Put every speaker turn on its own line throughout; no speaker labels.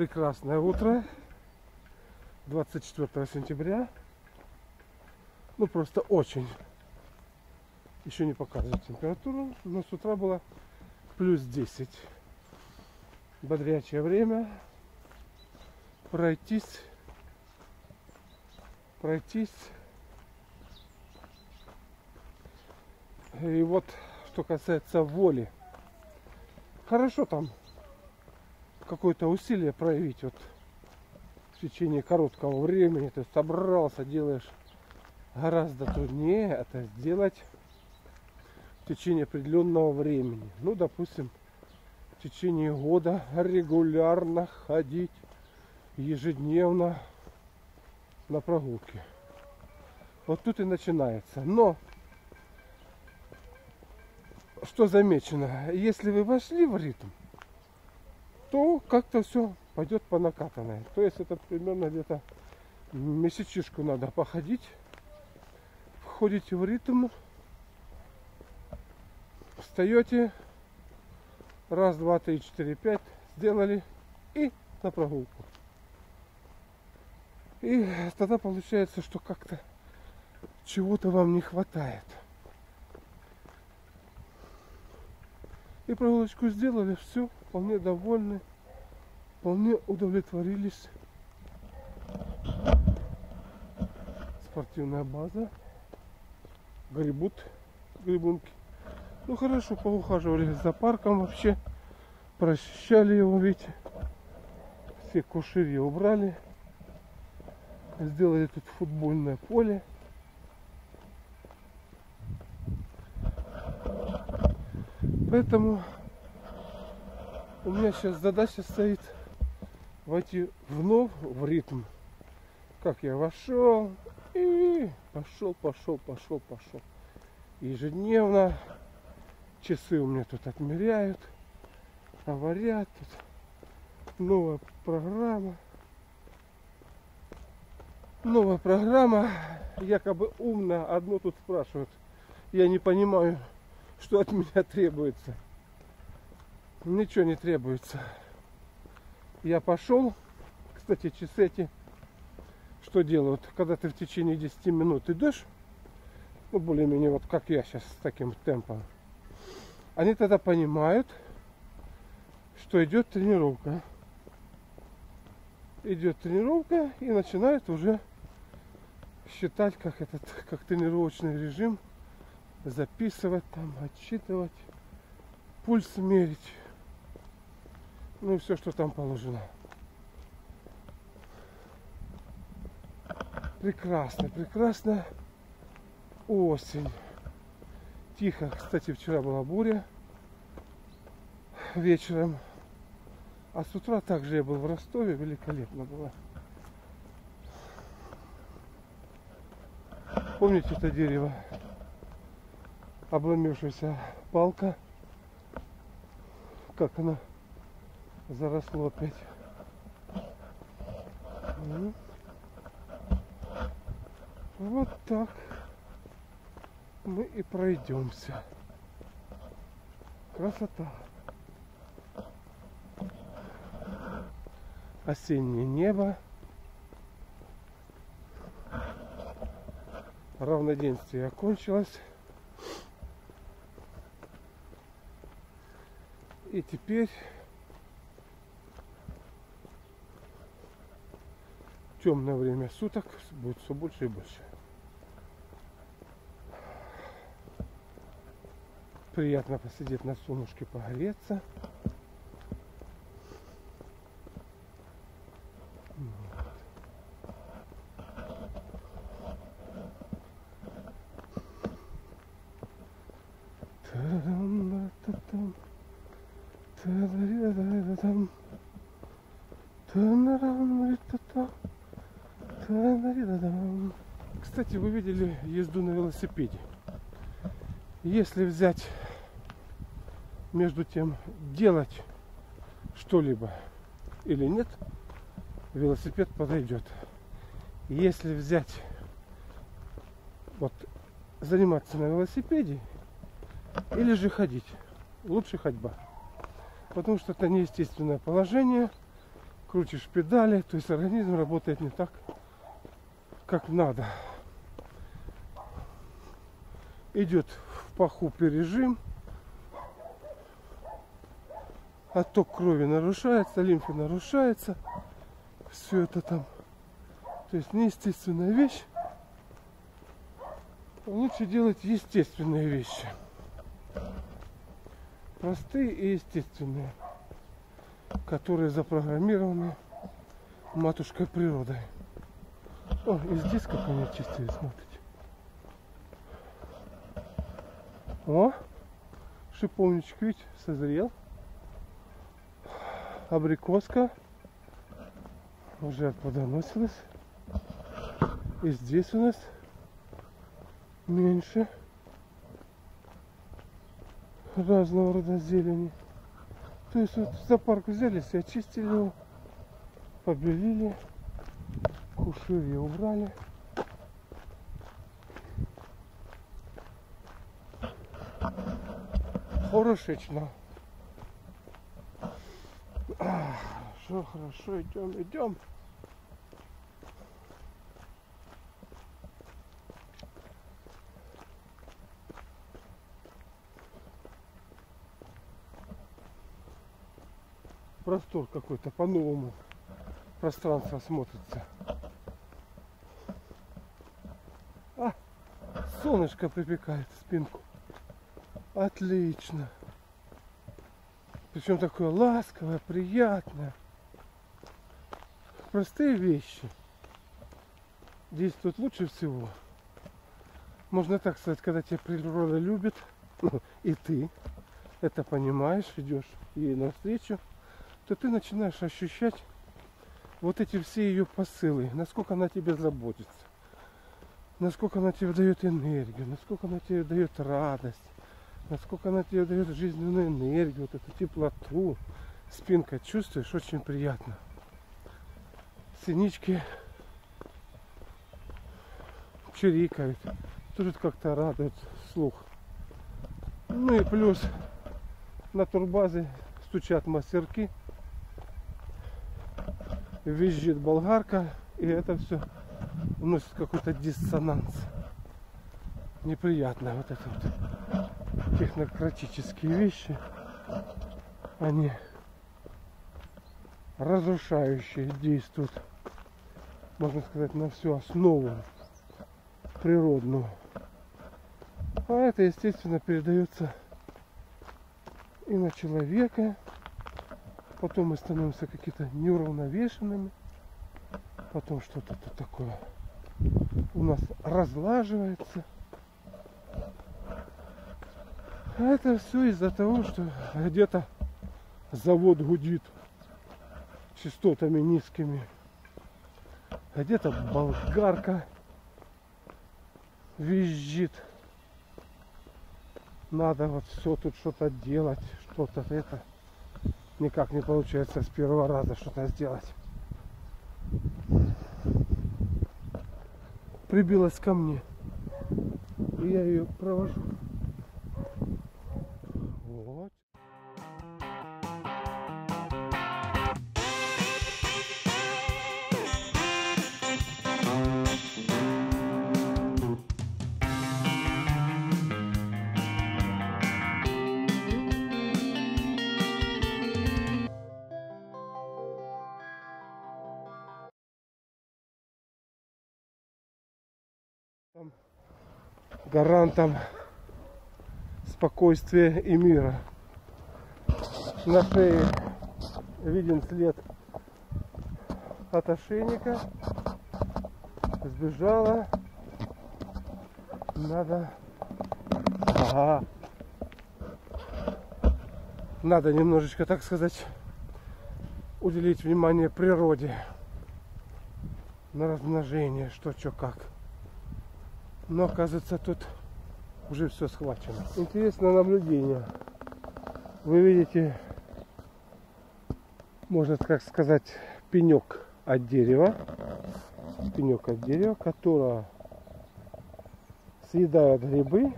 Прекрасное утро. 24 сентября. Ну просто очень. Еще не показывает температуру, но с утра было плюс 10. Бодрячее время. Пройтись. Пройтись. И вот, что касается воли. Хорошо там какое-то усилие проявить вот в течение короткого времени. Ты собрался, делаешь гораздо труднее это сделать в течение определенного времени. Ну, допустим, в течение года регулярно ходить ежедневно на прогулки. Вот тут и начинается. Но что замечено, если вы вошли в ритм, то как-то все пойдет по накатанной. То есть это примерно где-то месячишку надо походить, входите в ритм, встаете, раз, два, три, четыре, пять, сделали и на прогулку. И тогда получается, что как-то чего-то вам не хватает. И прогулочку сделали, все, вполне довольны, вполне удовлетворились. Спортивная база. Грибут, грибунки. Ну хорошо, поухаживали за парком вообще. Прощали его, видите. Все куширья убрали. Сделали тут футбольное поле. Поэтому у меня сейчас задача стоит войти вновь в ритм. Как я вошел и пошел, пошел, пошел, пошел. Ежедневно часы у меня тут отмеряют, говорят тут новая программа. Новая программа, якобы умная, одно тут спрашивают. Я не понимаю, что от меня требуется. Ничего не требуется. Я пошел. Кстати, часы эти что делают? Когда ты в течение 10 минут идешь, ну, более-менее вот как я сейчас с таким темпом, они тогда понимают, что идет тренировка. Идет тренировка и начинают уже считать как этот, как тренировочный режим – записывать там, отчитывать, пульс мерить. Ну и все, что там положено. Прекрасно, прекрасно. Осень. Тихо. Кстати, вчера была буря вечером. А с утра также я был в Ростове. Великолепно было. Помните это дерево? обломившаяся палка. Как она заросло опять. Вот так мы и пройдемся. Красота. Осеннее небо. Равноденствие окончилось. И теперь темное время суток будет все больше и больше. Приятно посидеть на солнышке, погреться. Кстати, вы видели велосипеде. Если взять между тем делать что-либо или нет, велосипед подойдет. Если взять вот заниматься на велосипеде или же ходить, лучше ходьба. Потому что это неестественное положение, крутишь педали, то есть организм работает не так, как надо. Идет в паху пережим, отток крови нарушается, лимфа нарушается, все это там. То есть неестественная вещь. Лучше делать естественные вещи. Простые и естественные которые запрограммированы матушкой природой. О, и здесь как они чистили, смотрите. О, шиповничек ведь созрел. Абрикоска уже плодоносилась. И здесь у нас меньше разного рода зелени. То есть вот в зоопарк взяли, все очистили его, побелили, куширье убрали. Хорошечно. Хорошо, хорошо, идем, идем. простор какой-то по-новому пространство смотрится. А, солнышко припекает спинку. Отлично. Причем такое ласковое, приятное. Простые вещи. Действуют лучше всего. Можно так сказать, когда тебя природа любит, и ты это понимаешь, идешь ей навстречу, то ты начинаешь ощущать вот эти все ее посылы, насколько она тебе заботится, насколько она тебе дает энергию, насколько она тебе дает радость, насколько она тебе дает жизненную энергию, вот эту теплоту. Спинка чувствуешь, очень приятно. Синички чирикают, тоже как-то радует слух. Ну и плюс на турбазе стучат мастерки визжит болгарка, и это все вносит какой-то диссонанс. Неприятно вот это вот технократические вещи, они разрушающие действуют, можно сказать, на всю основу природную. А это, естественно, передается и на человека, потом мы становимся какие-то неуравновешенными, потом что-то такое у нас разлаживается. А это все из-за того, что где-то завод гудит частотами низкими, а где-то болгарка визжит. Надо вот все тут что-то делать, что-то это никак не получается с первого раза что-то сделать. Прибилась ко мне. И я ее провожу. Гарантом спокойствия и мира. На шее виден след от ошейника. Сбежала. Надо... Ага. Надо немножечко, так сказать, уделить внимание природе. На размножение, что, что, как. Но оказывается тут уже все схвачено. Интересное наблюдение. Вы видите, можно так сказать, пенек от дерева. Пенек от дерева, которого съедают грибы.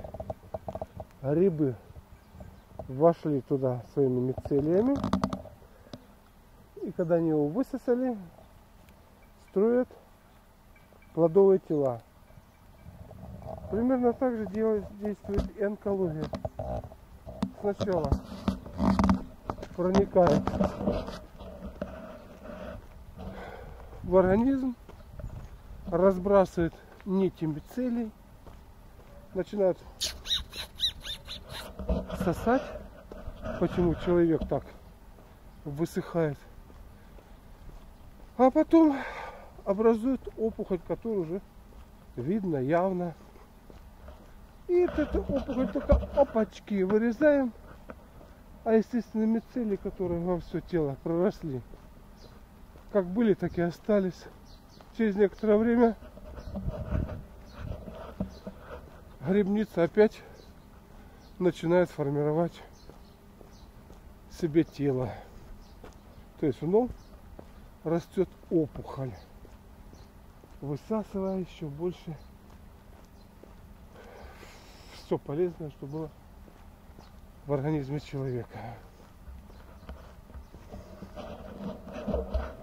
Грибы вошли туда своими мицелиями. И когда они его высосали, строят плодовые тела. Примерно так же действует и онкология. Сначала проникает в организм, разбрасывает нити мицелий, начинает сосать, почему человек так высыхает. А потом образует опухоль, которая уже видно явно. И вот эту опухоль только опачки вырезаем, а естественно мицели, которые во все тело проросли, как были, так и остались. Через некоторое время грибница опять начинает формировать себе тело. То есть вновь растет опухоль, высасывая еще больше все полезное, что было в организме человека.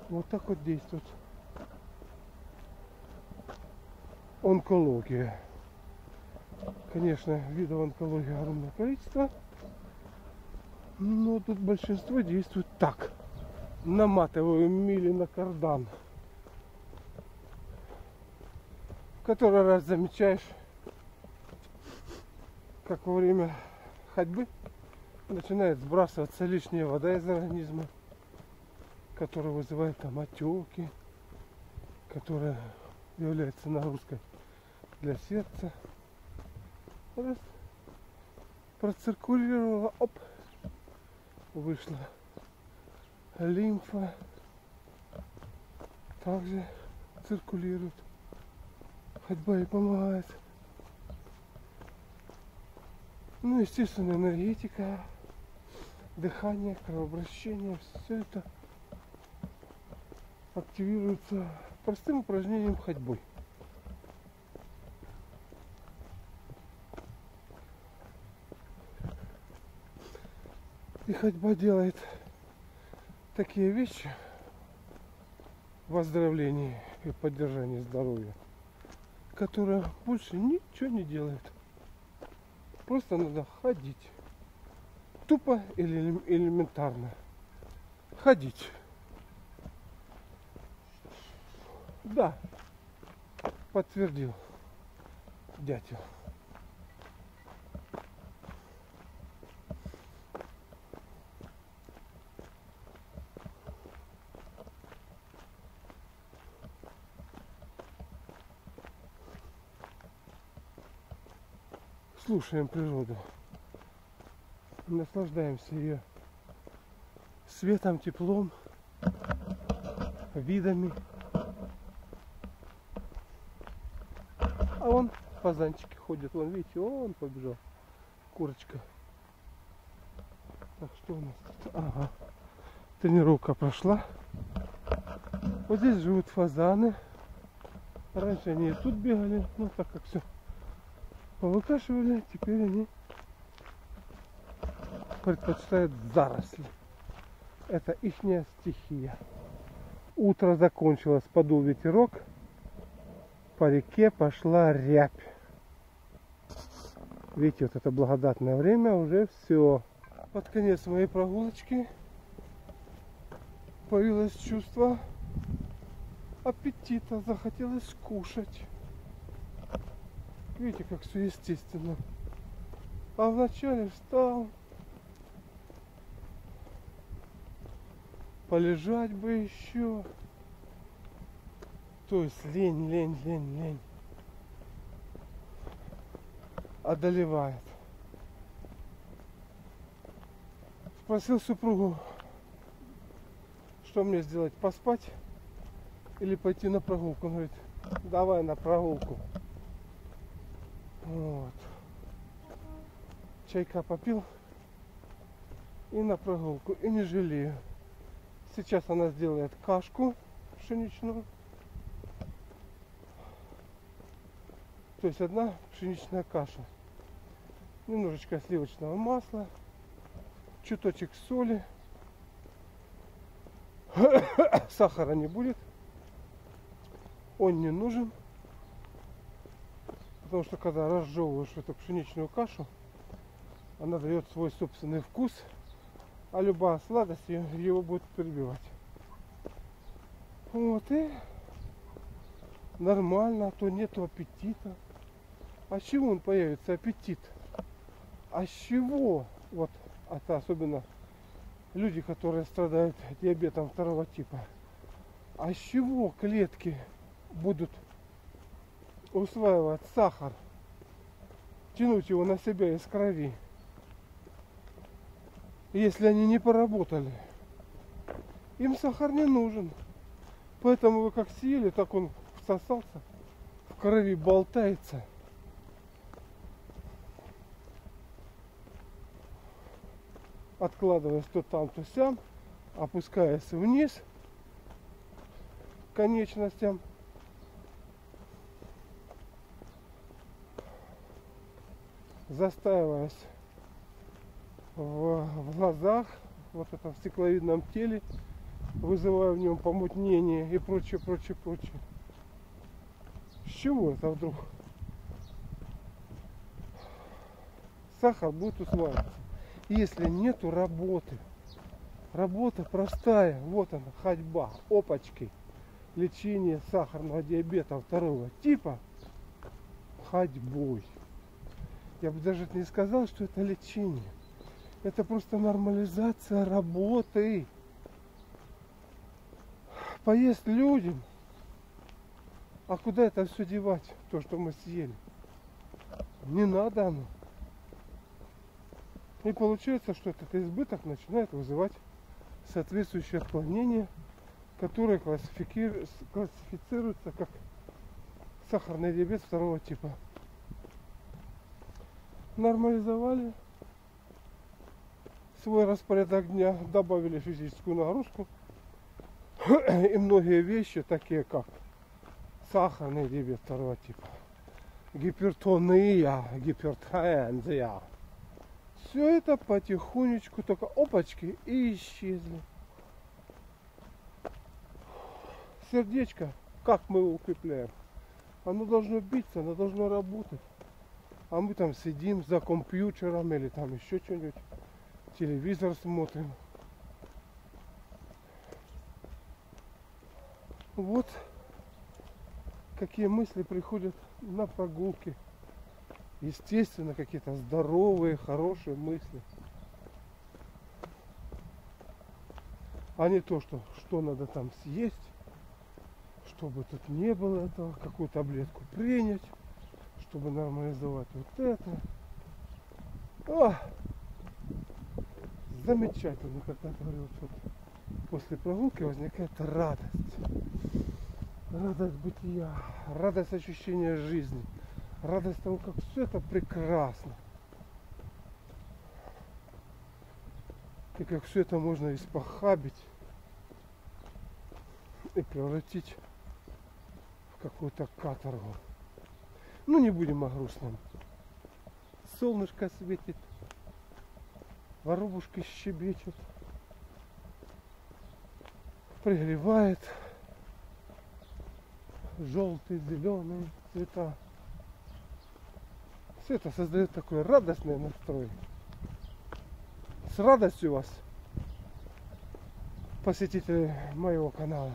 Вот так вот действует онкология. Конечно, видов онкологии огромное количество. Но тут большинство действует так. Наматываю мили на кардан. В который раз замечаешь, как во время ходьбы начинает сбрасываться лишняя вода из организма, которая вызывает там отеки, которая является нагрузкой для сердца. Раз. Проциркулировала, оп, вышла лимфа. Также циркулирует. Ходьба и помогает. Ну, естественно, энергетика, дыхание, кровообращение, все это активируется простым упражнением ходьбой. И ходьба делает такие вещи в оздоровлении и поддержании здоровья, которые больше ничего не делают. Просто надо ходить. Тупо или элементарно. Ходить. Да, подтвердил дятел. Слушаем природу, наслаждаемся ее светом, теплом, видами. А вон фазанчики ходят, вон видите, он побежал, курочка. Так, что у нас тут? Ага, тренировка прошла. Вот здесь живут фазаны. Раньше они и тут бегали, ну так как все повыкашивали, теперь они предпочитают заросли. Это ихняя стихия. Утро закончилось, подул ветерок, по реке пошла рябь. Видите, вот это благодатное время уже все. Под конец моей прогулочки появилось чувство аппетита, захотелось кушать. Видите, как все естественно. А вначале встал. Полежать бы еще. То есть лень, лень, лень, лень. Одолевает. Спросил супругу, что мне сделать, поспать или пойти на прогулку. Он говорит, давай на прогулку. Вот. Чайка попил и на прогулку. И не жалею. Сейчас она сделает кашку пшеничную. То есть одна пшеничная каша. Немножечко сливочного масла. Чуточек соли. Сахара не будет. Он не нужен. Потому что когда разжевываешь эту пшеничную кашу, она дает свой собственный вкус, а любая сладость его будет перебивать. Вот и нормально, а то нету аппетита. А чего он появится аппетит? А с чего? Вот это особенно люди, которые страдают диабетом второго типа. А с чего клетки будут усваивать сахар, тянуть его на себя из крови, если они не поработали? Им сахар не нужен. Поэтому вы как съели, так он всосался, в крови болтается. Откладываясь то там, то сям, опускаясь вниз конечностям. Застаиваясь в, в глазах, вот этом стекловидном теле, вызывая в нем помутнение и прочее, прочее, прочее. С чего это вдруг? Сахар будет усваиваться. Если нету работы, работа простая, вот она, ходьба, опачки, лечение сахарного диабета второго типа ходьбой. Я бы даже не сказал, что это лечение. Это просто нормализация работы поесть людям. А куда это все девать, то, что мы съели? Не надо оно. И получается, что этот избыток начинает вызывать соответствующее отклонение, которое классифицируется как сахарный диабет второго типа. Нормализовали свой распорядок дня, добавили физическую нагрузку – и многие вещи, такие как сахарный диабет второго типа, гипертония, гипертензия, все это потихонечку только опачки и исчезли. Сердечко, как мы его укрепляем? Оно должно биться, оно должно работать. А мы там сидим за компьютером или там еще что-нибудь, телевизор смотрим. Вот какие мысли приходят на прогулке. Естественно, какие-то здоровые, хорошие мысли. А не то, что, что надо там съесть, чтобы тут не было этого, какую таблетку принять, чтобы нормализовать вот это. О! Замечательно, когда говорю, вот после прогулки возникает радость. Радость бытия, радость ощущения жизни, радость того, как все это прекрасно. И как все это можно испохабить и превратить в какую-то каторгу. Ну не будем о грустном. Солнышко светит, воробушки щебечут пригревает желтый, зеленый цвета. Все это создает такой радостный настрой. С радостью вас, посетители моего канала.